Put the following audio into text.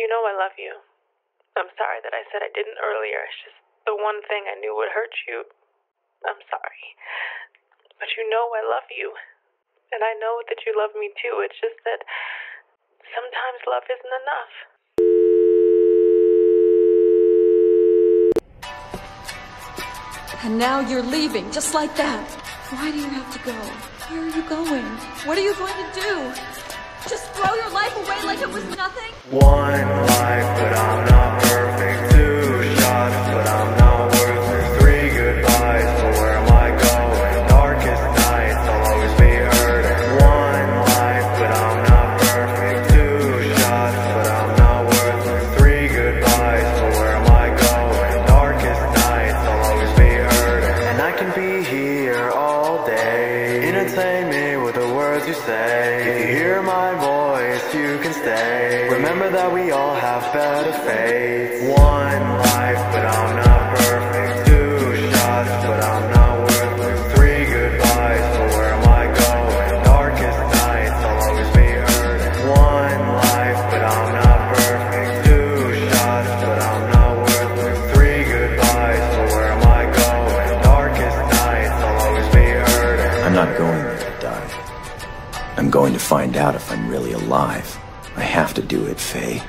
You know I love you. I'm sorry that I said I didn't earlier. It's just the one thing I knew would hurt you. I'm sorry. But you know I love you. And I know that you love me too. It's just that sometimes love isn't enough. And now you're leaving, just like that. Why do you have to go? Where are you going? What are you going to do? Just throw your life away like it was nothing? One life, but I'm not perfect. Two shots, but I'm not worth it. Three goodbyes, but where am I going? Darkest nights, I'll always be hurting. One life, but I'm not perfect. Two shots, but I'm not worth it. Three goodbyes, but where am I going? Darkest nights, I'll always be hurting. And I can be here all day. Entertain me with the you say. If you hear my voice, you can stay. Remember that we all have better fates. One life, but I'm not perfect. Two shots, but I'm not worth it. Three goodbyes, but where am I going? Darkest nights, I'll always be. One life, but I'm not perfect. Two shots, but I'm not worth it. Three goodbyes, but where am I going? Darkest nights, I'll always be hurting. I'm not going. I'm going to find out if I'm really alive. I have to do it, Faye.